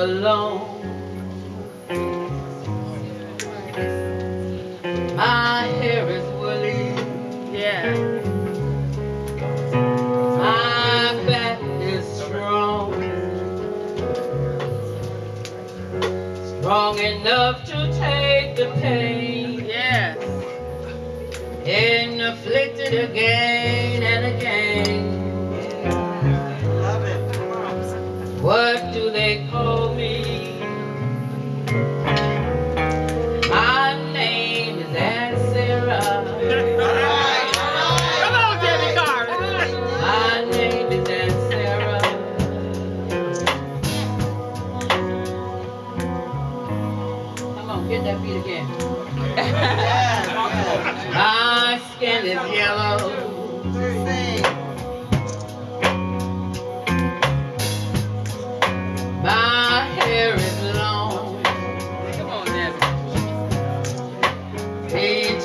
alone. My hair is woolly, yeah. My back is strong, strong enough to take the pain, yes, inflicted again do they call me? My name is Aunt Sarah. Come on, Debbie Carter. My name is Aunt Sarah. Come on, get that beat again. My skin is yellow.